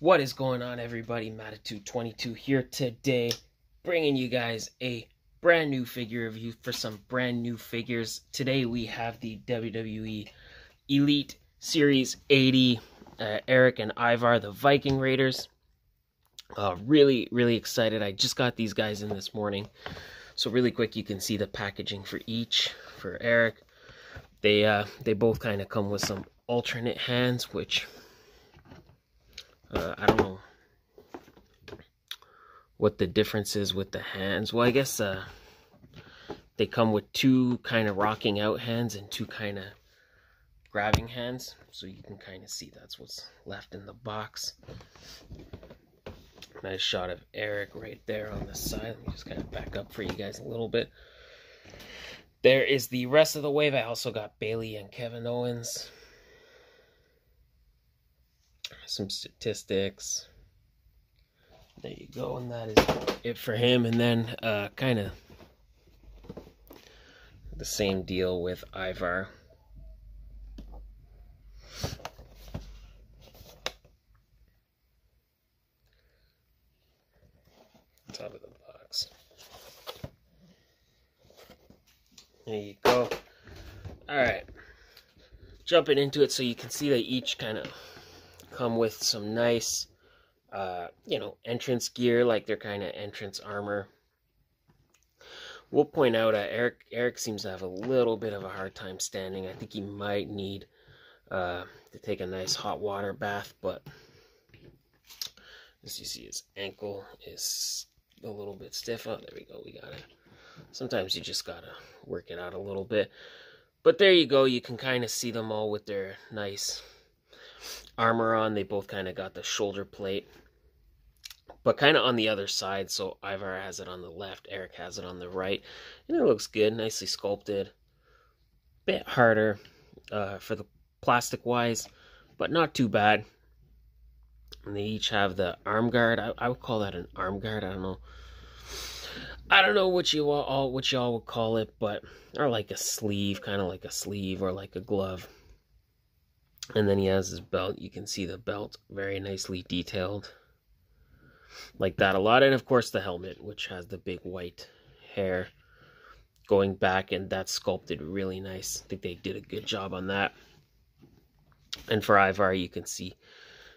What is going on, everybody? Mattitude22 here today, bringing you guys a brand new figure review for some brand new figures. Today we have the WWE Elite Series 80 uh, Erik and Ivar, the Viking Raiders. Uh, really, really excited. I just got these guys in this morning. So really quick, you can see the packaging for each. For Erik, they uh, they both kind of come with some alternate hands, which uh, I don't know what the difference is with the hands. Well, I guess uh, they come with two kind of rocking out hands and two kind of grabbing hands. So you can kind of see that's what's left in the box. Nice shot of Erik right there on the side. Let me just kind of back up for you guys a little bit. There is the rest of the wave. I also got Bayley and Kevin Owens. Some statistics. There you go, and that is it for him. And then uh, kind of the same deal with Ivar. Top of the box. There you go. Alright. Jumping into it so you can see they each kind of come with some nice, uh, you know, entrance gear, like their kind of entrance armor. We'll point out uh, Eric. Erik seems to have a little bit of a hard time standing. I think he might need uh, to take a nice hot water bath, but as you see, his ankle is a little bit stiff. Oh, there we go. We got it. Sometimes you just gotta work it out a little bit. But there you go. You can kind of see them all with their nice armor on. They both kind of got the shoulder plate. But kind of on the other side. So Ivar has it on the left. Erik has it on the right. And it looks good. Nicely sculpted. Bit harder uh, for the plastic wise. But not too bad. And they each have the arm guard. I, I would call that an arm guard. I don't know. I don't know what you all what y'all would call it, but or like a sleeve, kind of like a sleeve or like a glove. And then he has his belt. You can see the belt very nicely detailed. Like that a lot. And of course the helmet, which has the big white hair going back and that's sculpted really nice. I think they did a good job on that. And for Ivar, you can see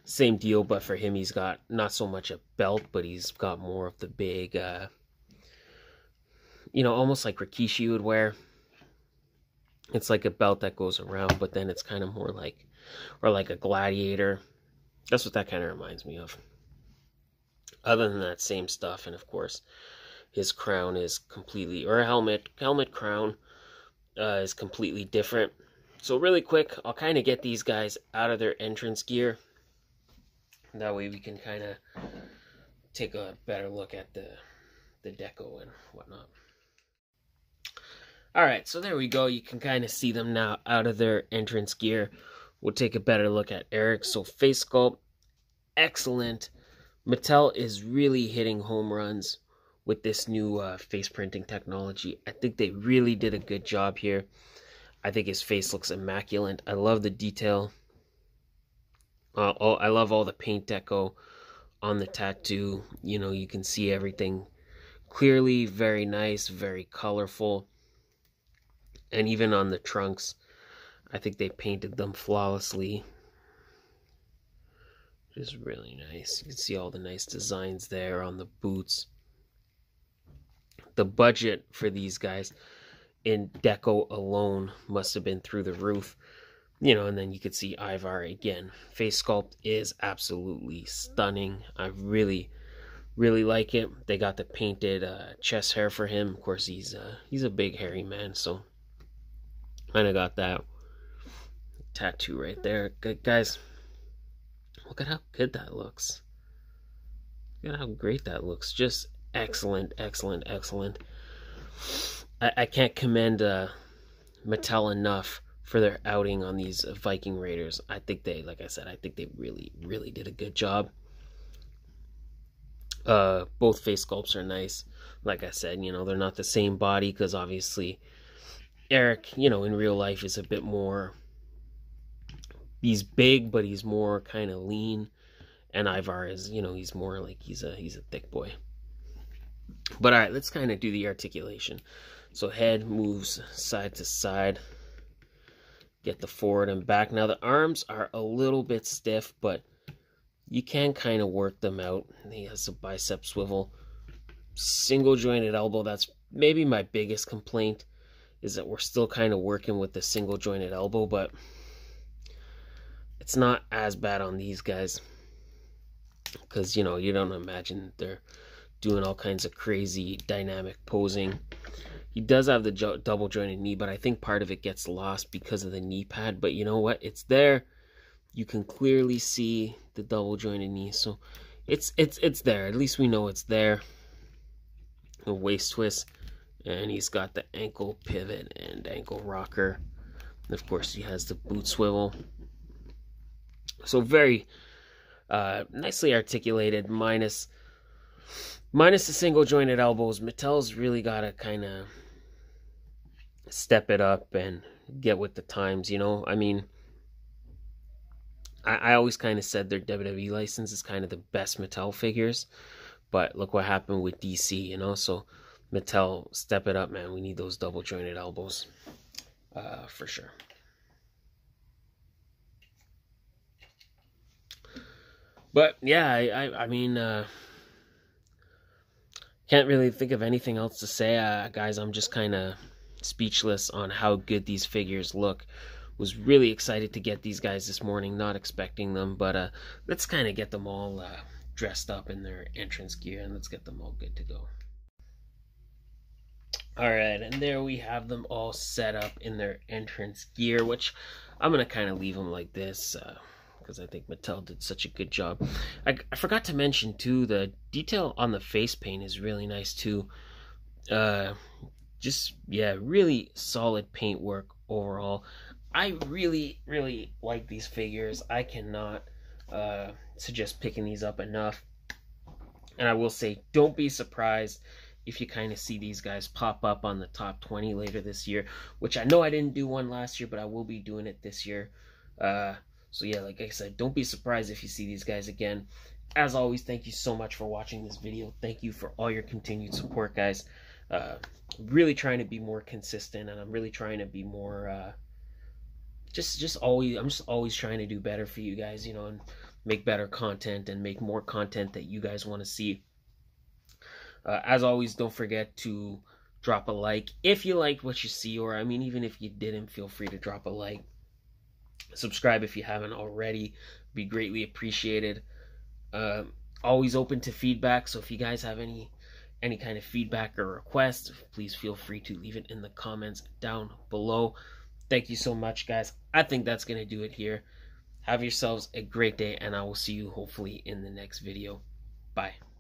same deal, but for him, he's got not so much a belt, but he's got more of the big, uh, you know, almost like Rikishi would wear. It's like a belt that goes around, but then it's kind of more like, or like a gladiator. That's what that kind of reminds me of. Other than that, same stuff, and of course, his crown is completely, or helmet, helmet crown uh, is completely different. So really quick, I'll kind of get these guys out of their entrance gear. That way we can kind of take a better look at the the deco and whatnot. All right, so there we go. You can kind of see them now out of their entrance gear. We'll take a better look at Erik. So face sculpt, excellent. Mattel is really hitting home runs with this new uh, face printing technology. I think they really did a good job here. I think his face looks immaculate. I love the detail. Uh, all, I love all the paint deco on the tattoo. You know, you can see everything clearly, very nice, very colorful and even on the trunks I think they painted them flawlessly. Just really nice. You can see all the nice designs there on the boots. The budget for these guys in deco alone must have been through the roof you know and then you could see Ivar again. Face sculpt is absolutely stunning. I really really like it. They got the painted uh, chest hair for him. Of course he's uh, he's a big hairy man so kind of got that tattoo right there. Good guys, look at how good that looks. Look at how great that looks. Just excellent, excellent, excellent. I, I can't commend uh, Mattel enough for their outing on these Viking Raiders. I think they, like I said, I think they really, really did a good job. Uh, both face sculpts are nice. Like I said, you know, they're not the same body because obviously Erik, you know, in real life is a bit more. He's big, but he's more kind of lean. And Ivar is, you know, he's more like he's a he's a thick boy. But all right, let's kind of do the articulation. So head moves side to side. Get the forward and back. Now the arms are a little bit stiff, but you can kind of work them out. He has a bicep swivel. Single jointed elbow, that's maybe my biggest complaint is that we're still kind of working with the single jointed elbow, but it's not as bad on these guys because you know you don't imagine they're doing all kinds of crazy dynamic posing. He does have the jo- double jointed knee, but I think part of it gets lost because of the knee pad. But you know what? It's there. You can clearly see the double jointed knee, so it's it's it's there. At least we know it's there. A waist twist, and he's got the ankle pivot and ankle rocker. And of course, he has the boot swivel. So very uh, nicely articulated, minus minus the single jointed elbows. Mattel's really got to kind of step it up and get with the times. You know, I mean, I, I always kind of said their WWE license is kind of the best Mattel figures, but look what happened with DC. You know, so Mattel, step it up, man. We need those double jointed elbows uh, for sure. But yeah, I I, I mean, uh, can't really think of anything else to say, uh, guys. I'm just kind of speechless on how good these figures look. Was really excited to get these guys this morning, not expecting them, but uh, let's kind of get them all uh, dressed up in their entrance gear and let's get them all good to go. All right, and there we have them all set up in their entrance gear, which I'm gonna kind of leave them like this. Uh, because I think Mattel did such a good job. I, I, forgot to mention too the detail on the face paint is really nice too. Uh, just yeah, really solid paint work overall. I really really like these figures. I cannot uh, suggest picking these up enough. And I will say, don't be surprised if you kind of see these guys pop up on the top 20 later this year, which I know I didn't do one last year, but I will be doing it this year. Uh, so yeah, like I said, don't be surprised if you see these guys again. As always, thank you so much for watching this video. Thank you for all your continued support, guys. Uh, really trying to be more consistent, and I'm really trying to be more, uh, just, just always, I'm just always trying to do better for you guys, you know, and make better content and make more content that you guys want to see. Uh, as always, don't forget to drop a like if you liked what you see, or I mean, even if you didn't, feel free to drop a like. Subscribe if you haven't already. Be greatly appreciated. Uh, always open to feedback so if you guys have any any kind of feedback or request please feel free to leave it in the comments down below. Thank you so much guys. I think that's gonna do it here. Have yourselves a great day and i will see you hopefully in the next video. Bye